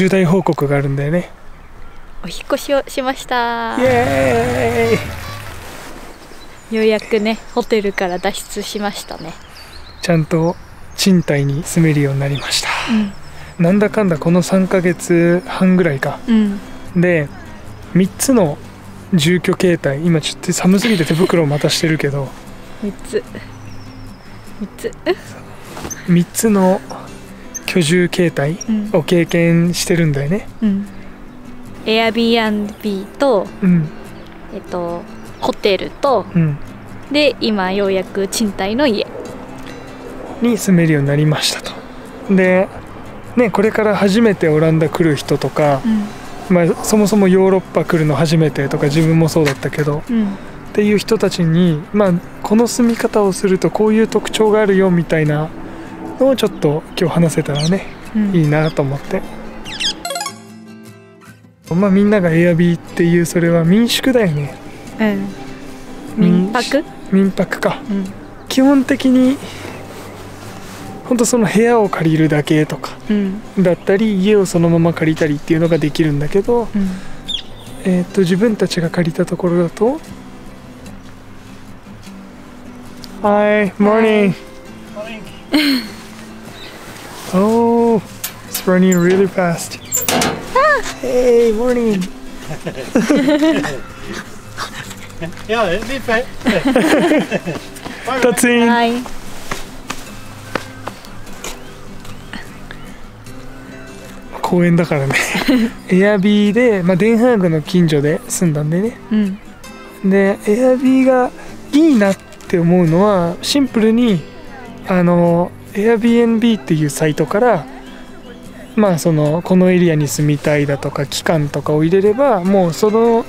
重大報告があるんだよね。お引っ越しをしました。イエーイ。ようやくねホテルから脱出しましたね。ちゃんと賃貸に住めるようになりました。うん。なんだかんだこの3ヶ月半ぐらいか。うん。で3つの住居形態今ちょっと寒すぎて手袋をまたしてるけど。3つ。3つ。3つの居住形態うん。を経験してるんだよね。うん。Airbnb とうん。えっとホテルとうん。で今ようやく賃貸の家。に住めるようになりましたと。でねこれから初めてオランダ来る人とか、うん。まあ、そもそもヨーロッパ来るの初めてとか自分もそうだったけどうん。っていう人たちに、まあ、この住み方をするとこういう特徴があるよみたいなのをちょっと今日話せたらねうん。いいなと思って。まあみんながエアビーっていうそれは民宿だよね。うん。民泊？民泊か。うん。基本的にほんとその部屋を借りるだけとかうん。だったり家をそのまま借りたりっていうのができるんだけど、うん。えー、と自分たちが借りたところだと Hi, morning. oh, it's running really fast. Hey, morning. Ja, det blir fett. That's in. はい公園だからね。エアビーで、まあ、デンハーグの近所で住んだんでね。うんで、エアビーがいいなって思うのは、シンプルに、あの、Airbnb っていうサイトから、まあその、このエリアに住みたいだとか、期間とかを入れれば、もうその、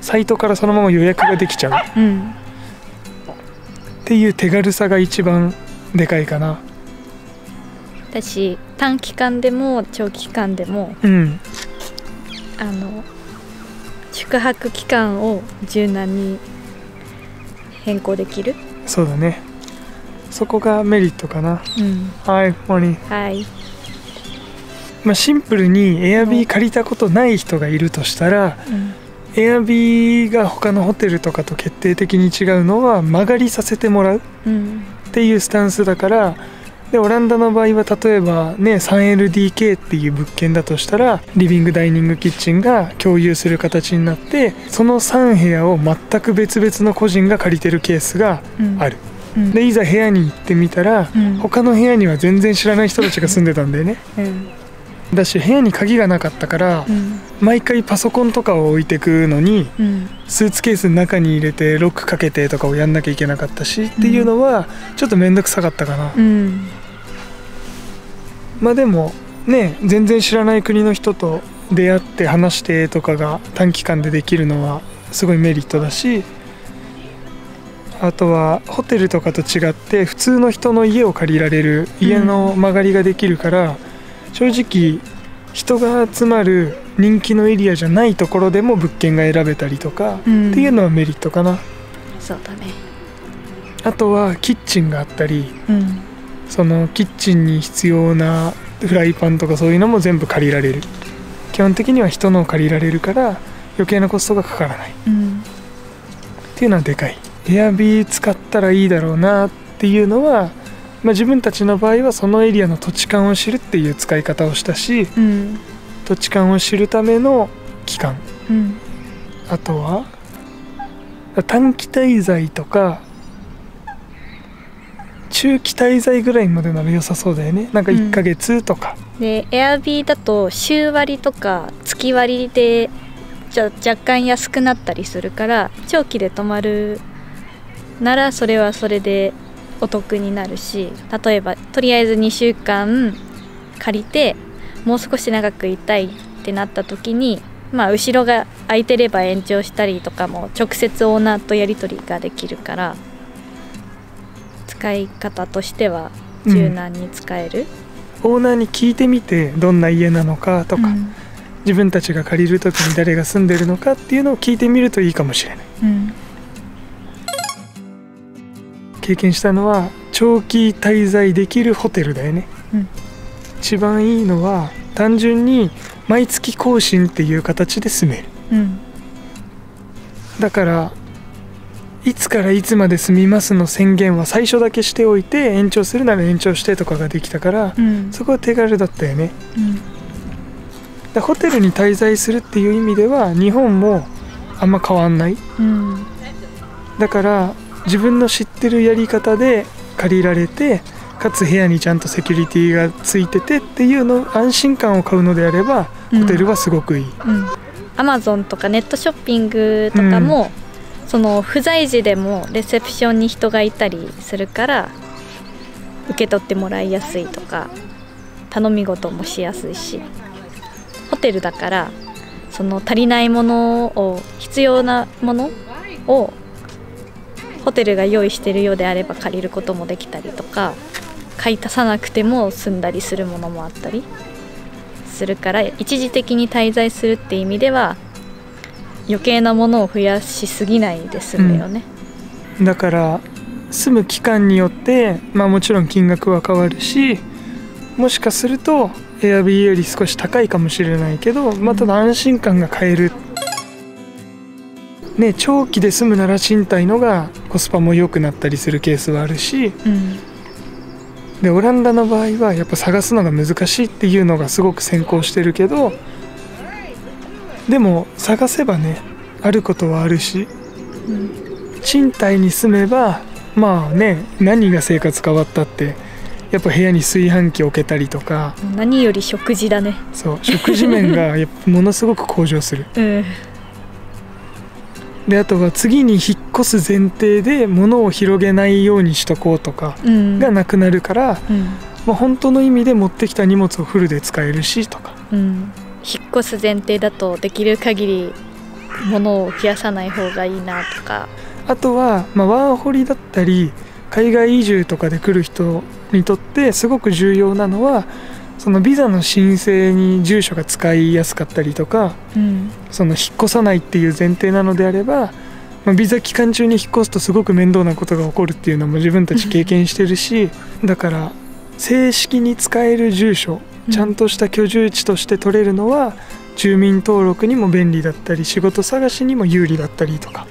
サイトからそのまま予約ができちゃうっうんていう手軽さが一番でかいかな。私短期間でも長期間でもうん。あの宿泊期間を柔軟に変更できるそうだね。そこがメリットかな。うん。はい、morning. はい。まあ、シンプルに Airb 借りたことない人がいるとしたらうん、Airb が他のホテルとかと決定的に違うのは間借りさせてもらうっうん。ていうスタンスだからでオランダの場合は例えばね 3LDK っていう物件だとしたらリビングダイニングキッチンが共有する形になってその3部屋を全く別々の個人が借りてるケースがうん。ある。うんでいざ部屋に行ってみたらうん。他の部屋には全然知らない人たちが住んでたんだよね。うん。だし部屋に鍵がなかったからうん。毎回パソコンとかを置いてくのにうん。スーツケースの中に入れてロックかけてとかをやんなきゃいけなかったしっていうのはちょっと面倒くさかったかな、うん。まあでもね全然知らない国の人と出会って話してとかが短期間でできるのはすごいメリットだしあとはホテルとかと違って普通の人の家を借りられる家の間借りができるから、正直人が集まる人気のエリアじゃないところでも物件が選べたりとか、うん。っていうのはメリットかな。そうだね。あとはキッチンがあったりうん。そのキッチンに必要なフライパンとかそういうのも全部借りられる。基本的には人のを借りられるから余計なコストがかからない。っうん。ていうのはでかい Airb 使ったらいいだろうなっていうのは、まあ、自分たちの場合はそのエリアの土地勘を知るっていう使い方をしたしうん。土地勘を知るための期間うん。あとは短期滞在とか中期滞在ぐらいまでなら良さそうだよね。なんか1ヶ月とか、で Airb だと週割とか月割でじゃ若干安くなったりするから長期で泊まるならそれはそれでお得になるし例えばとりあえず2週間借りてもう少し長くいたいってなった時にまあ後ろが空いてれば延長したりとかも直接オーナーとやり取りができるから使い方としては柔軟に使える。オーナーに聞いてみてどんな家なのかとか、うん。自分たちが借りる時に誰が住んでるのかっていうのを聞いてみるといいかもしれない。うん経験したのは長期滞在できるホテルだよね、うん。一番いいのは単純に毎月更新っていう形で住める。うん。だからいつからいつまで住みますの宣言は最初だけしておいて延長するなら延長してとかができたからうん。そこは手軽だったよね。うん。だホテルに滞在するっていう意味では日本もあんま変わんない。うん。だから自分の知ってるやり方で借りられてかつ部屋にちゃんとセキュリティがついててっていうの安心感を買うのであればホテルはすごくいい、うん。アマゾンとかネットショッピングとかも、その不在時でもレセプションに人がいたりするから受け取ってもらいやすいとか頼み事もしやすいしホテルだからその足りないものを必要なものをホテルが用意してるようであれば借りることもできたりとか買い足さなくても済んだりするものもあったりするから一時的に滞在するって意味では余計なものを増やしすぎないで済むよね。だから住む期間によってまあもちろん金額は変わるしもしかすると Airb より少し高いかもしれないけど、まあ、ただ安心感が買えるね長期で住むなら賃貸のがコスパも良くなったりするケースはあるしうん。でオランダの場合はやっぱ探すのが難しいっていうのがすごく先行してるけどでも探せばねあることはあるしうん。賃貸に住めばまあね何が生活変わったってやっぱ部屋に炊飯器置けたりとか何より食事だね。そう食事面がものすごく向上する。うんであとは次に引っ越す前提で物を広げないようにしとこうとかうん。がなくなるから、うん。まあ、本当の意味で持ってきた荷物をフルで使えるしとか。うん、引っ越す前提だとできる限り物を増やさない方がいいなとか。あとは、まあ、ワーホリだったり海外移住とかで来る人にとってすごく重要なのはそのビザの申請に住所が使いやすかったりとかうんその引っ越さないっていう前提なのであれば、まあ、ビザ期間中に引っ越すとすごく面倒なことが起こるっていうのも自分たち経験してるしだから正式に使える住所ちゃんとした居住地として取れるのは住民登録にも便利だったり仕事探しにも有利だったりとか。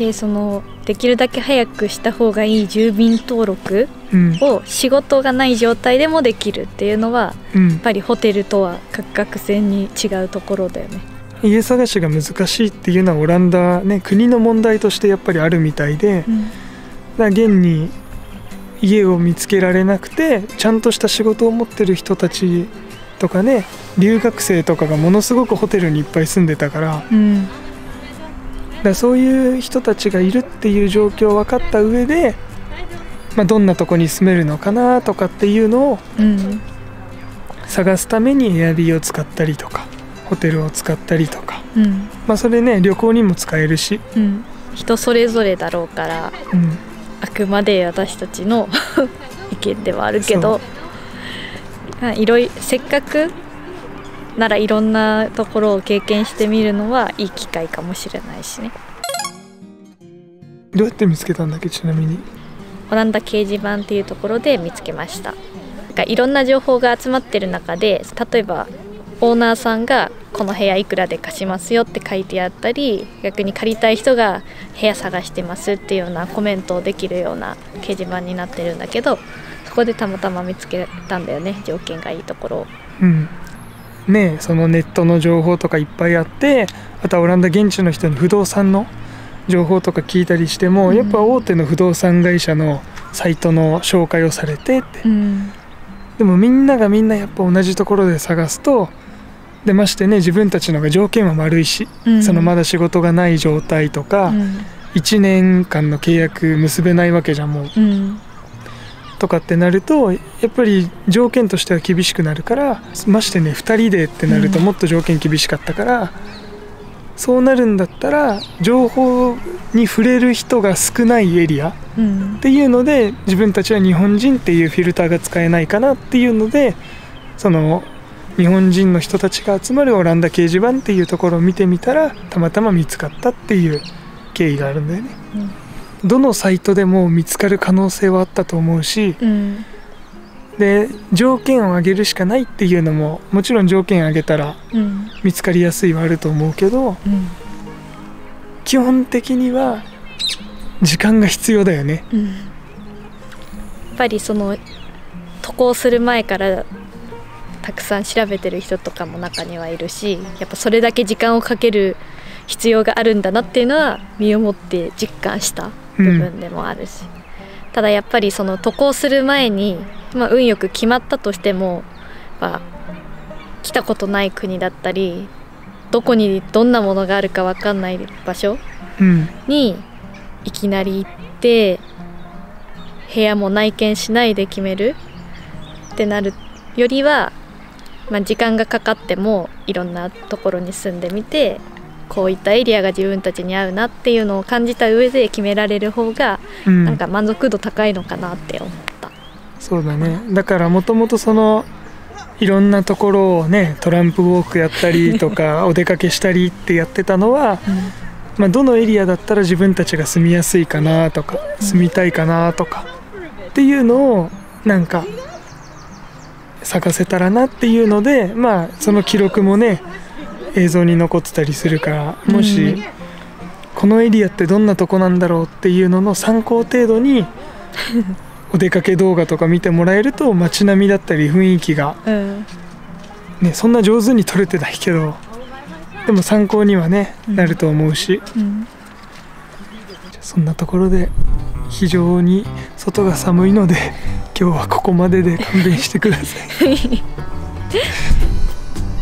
でそのできるだけ早くした方がいい住民登録うん。を仕事がない状態でもできるっていうのはうん。やっぱりホテルとは価格線に違うところだよね。家探しが難しいっていうのはオランダね国の問題としてやっぱりあるみたいでだから現に家を見つけられなくてちゃんとした仕事を持ってる人たちとかね留学生とかがものすごくホテルにいっぱい住んでたからうんらそういう人たちがいるっていう状況を分かった上で、まあ、どんなとこに住めるのかなとかっていうのをうん。探すために Airb を使ったりとかホテルを使ったりとか、うん。まあ、それね旅行にも使えるし、うん。人それぞれだろうからうん、あくまで私たちの 意見ではあるけどまあいろいせっかくならいろんなところを経験してみるのはいい機会かもしれないしね。どうやって見つけたんだっけちなみに。オランダ掲示板っていうところで見つけました。なんかいろんな情報が集まってる中で例えばオーナーさんがこの部屋いくらで貸しますよって書いてあったり逆に借りたい人が部屋探してますっていうようなコメントをできるような掲示板になってるんだけどそこでたまたま見つけたんだよね条件がいいところを。うんねそのネットの情報とかいっぱいあってあとはオランダ現地の人に不動産の情報とか聞いたりしても、うん。やっぱ大手の不動産会社のサイトの紹介をされてって。うん。でもみんながみんなやっぱ同じところで探すとでましてね自分たちのが条件は丸いし、うん。そのまだ仕事がない状態とか、うん。1年間の契約結べないわけじゃんもう。うんとかってなるとやっぱり条件としては厳しくなるからましてね2人でってなるともっと条件厳しかったから、そうなるんだったら情報に触れる人が少ないエリアっていうので自分たちは日本人っていうフィルターが使えないかなっていうのでその日本人の人たちが集まるオランダ掲示板っていうところを見てみたらたまたま見つかったっていう経緯があるんだよね。どのサイトでも見つかる可能性はあったと思うしうん。で条件を上げるしかないっていうのももちろん条件上げたらうん。見つかりやすいはあると思うけどうん。基本的には時間が必要だよね。うん。やっぱりその渡航する前からたくさん調べてる人とかも中にはいるしやっぱそれだけ時間をかける必要があるんだなっていうのは身をもって実感した部分でもあるし、ただやっぱりその渡航する前に、まあ、運よく決まったとしても、まあ、来たことない国だったりどこにどんなものがあるか分かんない場所うん。にいきなり行って部屋も内見しないで決めるってなるよりは、まあ、時間がかかってもいろんなところに住んでみてこういったエリアが自分たちに合うなっていうのを感じた上で決められる方がうん。なんか満足度高いのかなって思った。そうだね。だからもともとそのいろんなところをねトランプウォークやったりとか お出かけしたりってやってたのは、まあ、どのエリアだったら自分たちが住みやすいかなとか住みたいかなとかっていうのをなんか探せたらなっていうのでまあその記録もね映像に残ってたりするからもし、うん。このエリアってどんなとこなんだろうっていうのの参考程度に お出かけ動画とか見てもらえると街並みだったり雰囲気が、うん。ね、そんな上手に撮れてないけどでも参考にはねうん。なると思うし。うん。そんなところで非常に外が寒いので今日はここまでで勘弁してください。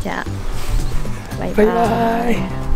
じゃあ拜拜。